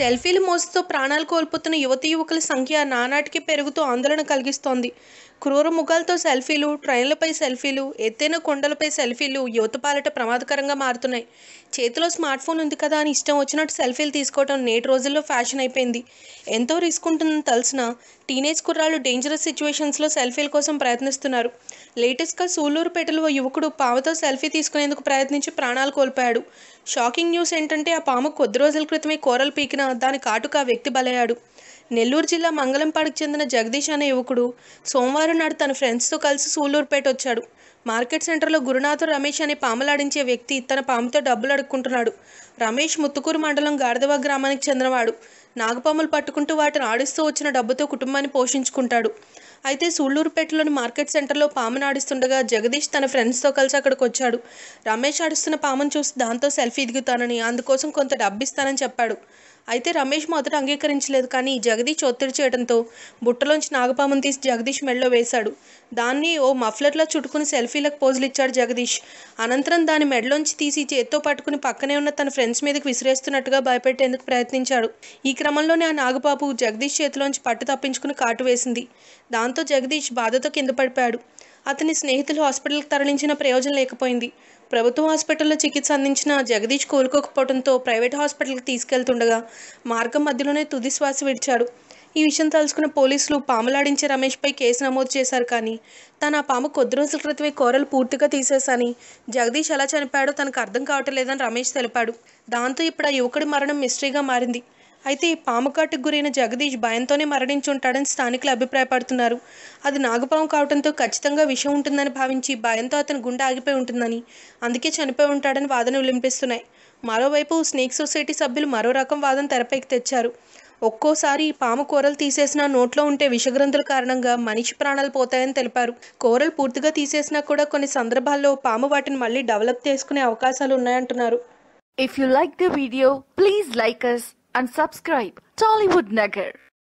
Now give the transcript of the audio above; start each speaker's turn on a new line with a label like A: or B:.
A: సెల్ఫీలు మోసుతో ప్రాణాలు కోల్పోతున్న యువతి యువకుల సంఖ్య నానాటికి పెరుగుతూ ఆందోళన కలిగిస్తోంది. క్రూర ముఖాలతో సెల్ఫీలు ట్రైన్లపై సెల్ఫీలు ఎత్తైన కొండలపై సెల్ఫీలు యువత పాలట ప్రమాదకరంగా మారుతున్నాయి. చేతిలో స్మార్ట్ ఫోన్ ఉంది కదా అని ఇష్టం వచ్చినట్టు సెల్ఫీలు తీసుకోవడం నేటి రోజుల్లో ఫ్యాషన్ అయిపోయింది. ఎంతో రిస్క్ ఉంటుందని తెలిసిన టీనేజ్ కుర్రాళ్ళు డేంజరస్ సిచ్యువేషన్స్లో సెల్ఫీల కోసం ప్రయత్నిస్తున్నారు. లేటెస్ట్గా సూళ్ళూరుపేటలో ఓ యువకుడు పాముతో సెల్ఫీ తీసుకునేందుకు ప్రయత్నించి ప్రాణాలు కోల్పోయాడు. షాకింగ్ న్యూస్ ఏంటంటే ఆ పాము కొద్ది రోజుల క్రితమే కూరలు పీకిన దాని కాటుక ఆ వ్యక్తి బలయ్యాడు. నెల్లూరు జిల్లా మంగళంపాడుకు చెందిన జగదీష్ అనే యువకుడు సోమవారం నాడు తన ఫ్రెండ్స్తో కలిసి సూళ్ళూరుపేట వచ్చాడు. మార్కెట్ సెంటర్లో గురునాథ్ రమేష్ అనే పాములాడించే వ్యక్తి తన పాముతో డబ్బులు అడుక్కుంటున్నాడు. రమేష్ ముత్తుకూరు మండలం గాడిదవ గ్రామానికి చెందినవాడు. నాగపాములు పట్టుకుంటూ వాటిని ఆడిస్తూ వచ్చిన డబ్బుతో కుటుంబాన్ని పోషించుకుంటాడు. అయితే సూళ్ళూరుపేటలోని మార్కెట్ సెంటర్లో పామును ఆడిస్తుండగా జగదీష్ తన ఫ్రెండ్స్తో కలిసి అక్కడికి వచ్చాడు. రమేష్ ఆడిస్తున్న పామును చూసి దాంతో సెల్ఫీ దిగుతానని అందుకోసం కొంత డబ్బు ఇస్తానని చెప్పాడు. అయితే రమేష్ మొదట అంగీకరించలేదు కానీ జగదీష్ ఒత్తిడి చేయడంతో బుట్టలోంచి నాగపామును తీసి జగదీష్ మెడలో వేశాడు. దాన్ని ఓ మఫ్లర్లో చుట్టుకుని సెల్ఫీలకు పోజులు ఇచ్చాడు జగదీష్. అనంతరం దాని మెడలోంచి తీసి చేత్తో పట్టుకుని పక్కనే ఉన్న తన ఫ్రెండ్స్ మీదకి విసిరేస్తున్నట్టుగా భయపెట్టేందుకు ప్రయత్నించాడు. ఈ క్రమంలోనే ఆ నాగబాబు జగదీష్ చేతిలోంచి పట్టు తప్పించుకుని కాటు వేసింది. దాంతో జగదీష్ బాధతో కింద పడిపోయాడు. అతని స్నేహితులు హాస్పిటల్కి తరలించిన ప్రయోజనం లేకపోయింది. ప్రభుత్వ హాస్పిటల్లో చికిత్స అందించిన జగదీష్ కోలుకోకపోవడంతో ప్రైవేట్ హాస్పిటల్కి తీసుకెళ్తుండగా మార్గం మధ్యలోనే తుది శ్వాస విడిచాడు. ఈ విషయం తెలుసుకున్న పోలీసులు పాములాడించే రమేష్పై కేసు నమోదు చేశారు కానీ తను ఆ పాము కొద్ది రోజుల క్రితమే కూరలు పూర్తిగా తీసేశాని. జగదీష్ ఎలా చనిపోయాడో తనకు అర్థం కావటం లేదని రమేష్ తెలిపాడు. దాంతో ఇప్పుడు ఆ యువకుడి మరణం మిస్టరీగా మారింది. అయితే ఈ పాము కాటుకు గురైన జగదీష్ భయంతోనే మరణించుంటాడని స్థానికులు అభిప్రాయపడుతున్నారు. అది నాగపాము కావడంతో ఖచ్చితంగా విషం ఉంటుందని భావించి భయంతో అతని గుండె ఆగిపోయి ఉంటుందని అందుకే చనిపోయి ఉంటాడని వాదన విలింపిస్తున్నాయి మరోవైపు స్నేక్ సొసైటీ సభ్యులు మరో రకం వాదన తెరపైకి తెచ్చారు. ఒక్కోసారి పాము కూరలు తీసేసిన నోట్లో ఉంటే విషగ్రంథుల కారణంగా మనిషి ప్రాణాలు పోతాయని తెలిపారు. కూరలు పూర్తిగా తీసేసినా కూడా కొన్ని సందర్భాల్లో పాము వాటిని మళ్ళీ డెవలప్ చేసుకునే అవకాశాలు ఉన్నాయంటున్నారు.
B: If you like the video please like us and subscribe Tollywood Nagar.